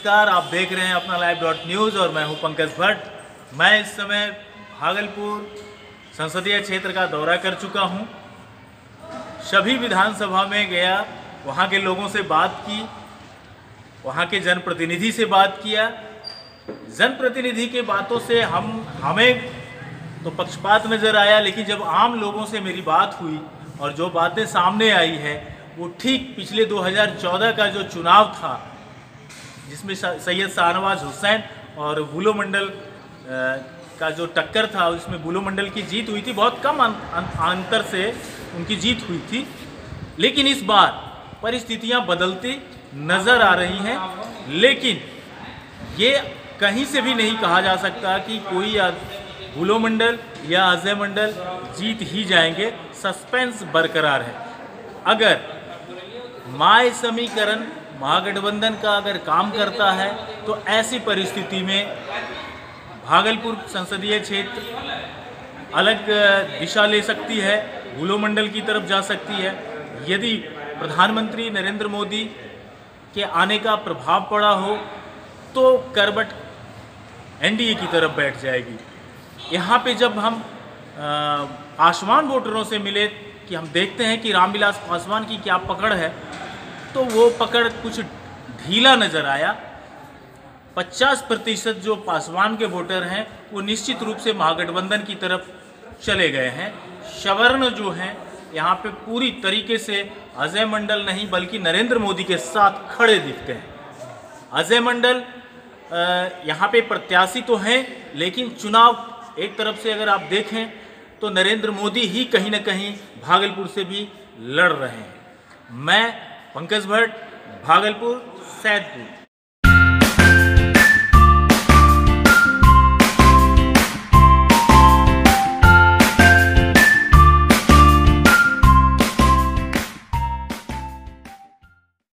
नमस्कार, आप देख रहे हैं अपना लाइव डॉट न्यूज़ और मैं हूँ पंकज भट्ट। मैं इस समय भागलपुर संसदीय क्षेत्र का दौरा कर चुका हूँ। सभी विधानसभा में गया, वहाँ के लोगों से बात की, वहाँ के जनप्रतिनिधि से बात किया। जनप्रतिनिधि के बातों से हम, हमें तो पक्षपात नज़र आया, लेकिन जब आम लोगों से मेरी बात हुई और जो बातें सामने आई है, वो ठीक पिछले 2014 का जो चुनाव था जिसमें सैयद शाहनवाज हुसैन और बुलो मंडल का जो टक्कर था उसमें बुलो मंडल की जीत हुई थी। बहुत कम अं, अं, अंतर से उनकी जीत हुई थी। लेकिन इस बार परिस्थितियाँ बदलती नज़र आ रही हैं। लेकिन ये कहीं से भी नहीं कहा जा सकता कि कोई बुलो मंडल या अजय मंडल जीत ही जाएँगे। सस्पेंस बरकरार है। अगर माय समीकरण महागठबंधन का अगर काम करता है तो ऐसी परिस्थिति में भागलपुर संसदीय क्षेत्र अलग दिशा ले सकती है गुलो मंडल की तरफ़ जा सकती है। यदि प्रधानमंत्री नरेंद्र मोदी के आने का प्रभाव पड़ा हो तो करबट एनडीए की तरफ़ बैठ जाएगी। यहाँ पे जब हम आसमान वोटरों से मिले कि हम देखते हैं कि रामविलास पासवान की क्या पकड़ है तो वो पकड़ कुछ ढीला नज़र आया। 50 प्रतिशत जो पासवान के वोटर हैं, वो निश्चित रूप से महागठबंधन की तरफ़ चले गए हैं। सवर्ण जो हैं, यहाँ पे पूरी तरीके से अजय मंडल नहीं, बल्कि नरेंद्र मोदी के साथ खड़े दिखते हैं। अजय मंडल यहाँ पे प्रत्याशी तो हैं, लेकिन चुनाव एक तरफ़ से अगर आप देखें तो नरेंद्र मोदी ही कहीं ना कहीं भागलपुर से भी लड़ रहे हैं। मैं पंकज भट्ट भागलपुर सैदपुर।